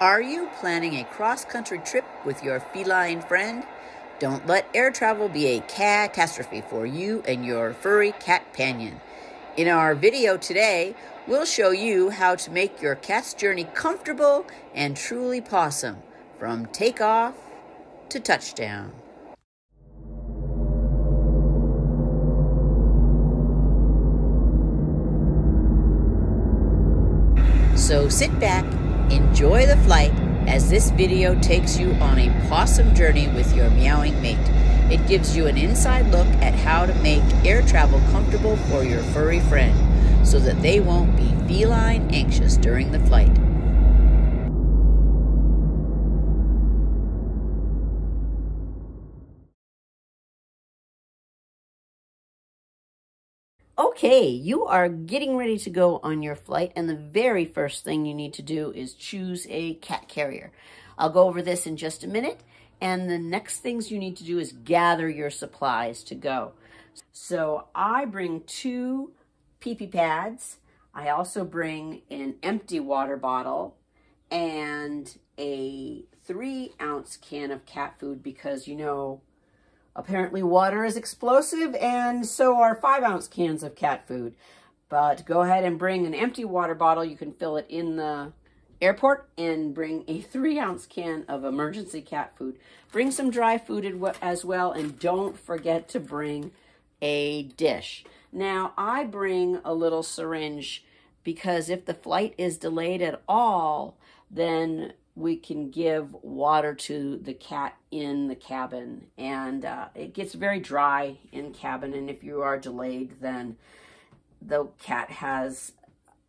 Are you planning a cross country trip with your feline friend? Don't let air travel be a catastrophe for you and your furry cat companion. In our video today, we'll show you how to make your cat's journey comfortable and truly pawsome from takeoff to touchdown. So sit back, enjoy the flight as this video takes you on a pawsome journey with your meowing mate. It gives you an inside look at how to make air travel comfortable for your furry friend so that they won't be feline anxious during the flight. Okay, you are getting ready to go on your flight, and the very first thing you need to do is choose a cat carrier. I'll go over this in just a minute, and the next things you need to do is gather your supplies to go. So I bring two pee-pee pads. I also bring an empty water bottle and a three ounce can of cat food because you know Apparently water is explosive and so are five ounce cans of cat food. But go ahead and bring an empty water bottle. You can fill it in the airport and bring a three ounce can of emergency cat food. Bring some dry food as well and don't forget to bring a dish. Now I bring a little syringe because if the flight is delayed at all, then we can give water to the cat in the cabin. And uh, it gets very dry in cabin. And if you are delayed then the cat has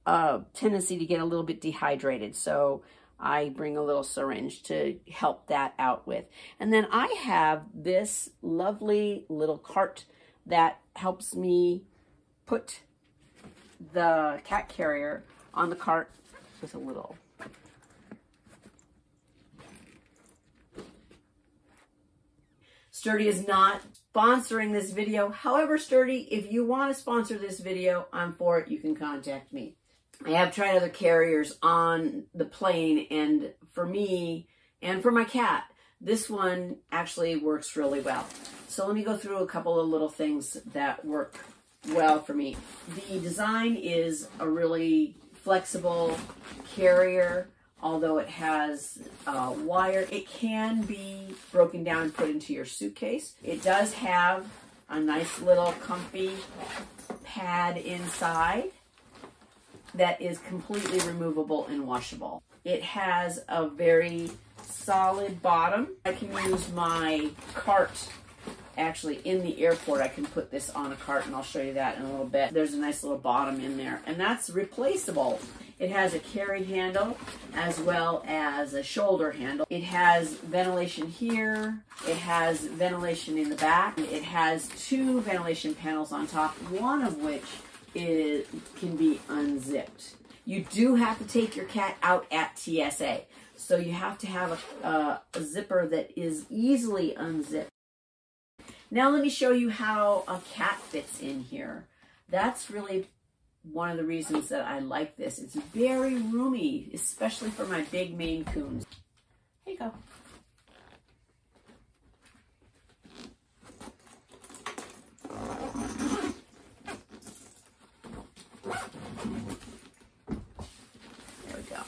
a tendency to get a little bit dehydrated. So I bring a little syringe to help that out with. And then I have this lovely little cart that helps me put the cat carrier on the cart with a little Sturdi is not sponsoring this video. However, Sturdi, if you want to sponsor this video, I'm for it. You can contact me. I have tried other carriers on the plane, and for me and for my cat, this one actually works really well. So let me go through a couple of little things that work well for me. The design is a really flexible carrier although it has uh, wire, it can be broken down and put into your suitcase. It does have a nice little comfy pad inside that is completely removable and washable. It has a very solid bottom. I can use my cart actually in the airport. I can put this on a cart and I'll show you that in a little bit. There's a nice little bottom in there and that's replaceable. It has a carry handle as well as a shoulder handle. It has ventilation here. It has ventilation in the back. It has two ventilation panels on top, one of which is, can be unzipped. You do have to take your cat out at TSA. So you have to have a, uh, a zipper that is easily unzipped. Now let me show you how a cat fits in here. That's really one of the reasons that I like this. It's very roomy, especially for my big Maine Coons. Here you go. There we go.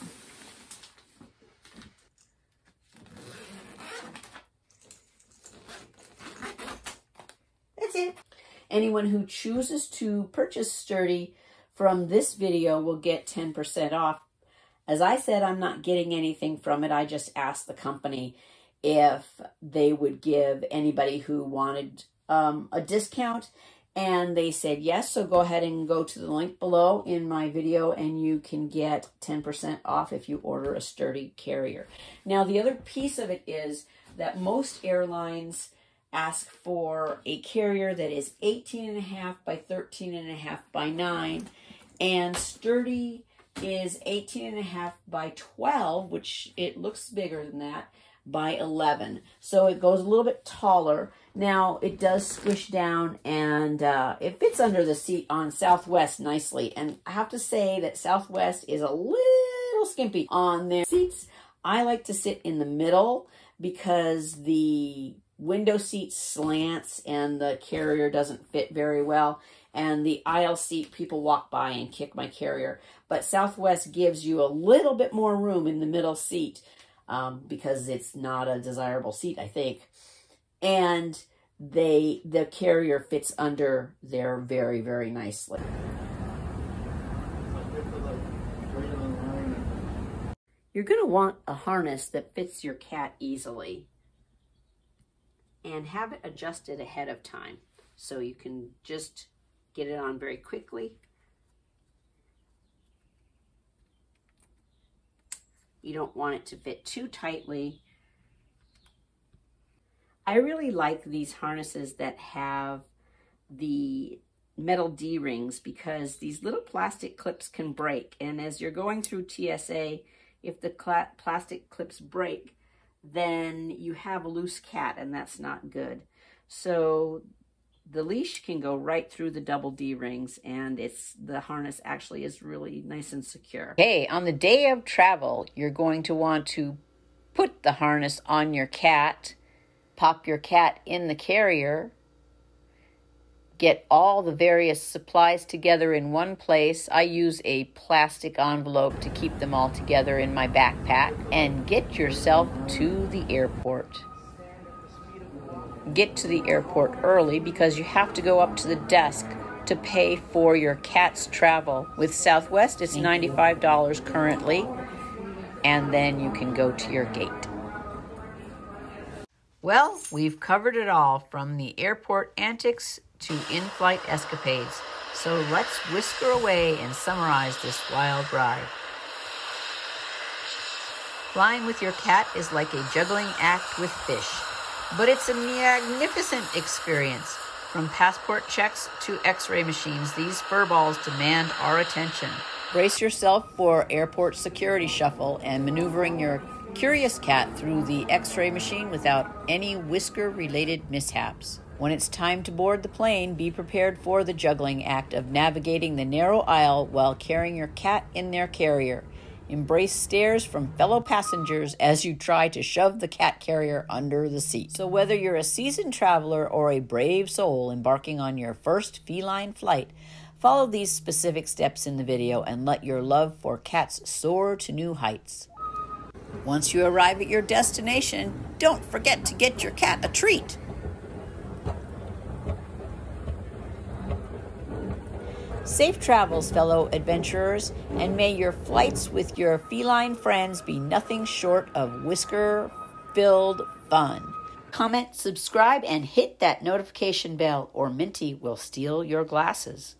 That's it. Anyone who chooses to purchase Sturdi from this video will get 10% off. As I said, I'm not getting anything from it. I just asked the company if they would give anybody who wanted um, a discount and they said yes. So go ahead and go to the link below in my video and you can get 10% off if you order a Sturdi carrier. Now, the other piece of it is that most airlines ask for a carrier that is 18 and a half by 13 and a half by 9 and Sturdi is 18 and a half by 12, which it looks bigger than that, by 11. So it goes a little bit taller. Now, it does squish down and uh, it fits under the seat on Southwest nicely. And I have to say that Southwest is a little skimpy on their seats. I like to sit in the middle because the window seat slants and the carrier doesn't fit very well. And the aisle seat, people walk by and kick my carrier. But Southwest gives you a little bit more room in the middle seat um, because it's not a desirable seat, I think. And they the carrier fits under there very, very nicely. You're going to want a harness that fits your cat easily and have it adjusted ahead of time so you can just get it on very quickly. You don't want it to fit too tightly. I really like these harnesses that have the metal D-rings because these little plastic clips can break. And as you're going through TSA, if the plastic clips break, then you have a loose cat and that's not good. So the leash can go right through the double D rings and it's the harness actually is really nice and secure. Okay, on the day of travel, you're going to want to put the harness on your cat, pop your cat in the carrier, get all the various supplies together in one place. I use a plastic envelope to keep them all together in my backpack and get yourself to the airport. Get to the airport early because you have to go up to the desk to pay for your cat's travel. With Southwest, it's $95 currently, and then you can go to your gate. Well, we've covered it all from the airport antics to in flight escapades. So let's whisker away and summarize this wild ride. Flying with your cat is like a juggling act with fish, but it's a magnificent experience. From passport checks to x ray machines, these furballs demand our attention. Brace yourself for airport security shuffle and maneuvering your curious cat through the x ray machine without any whisker related mishaps. When it's time to board the plane, be prepared for the juggling act of navigating the narrow aisle while carrying your cat in their carrier. Embrace stares from fellow passengers as you try to shove the cat carrier under the seat. So, whether you're a seasoned traveler or a brave soul embarking on your first feline flight, follow these specific steps in the video and let your love for cats soar to new heights. Once you arrive at your destination, don't forget to get your cat a treat. Safe travels, fellow adventurers, and may your flights with your feline friends be nothing short of whisker filled fun. Comment, subscribe, and hit that notification bell, or Minty will steal your glasses.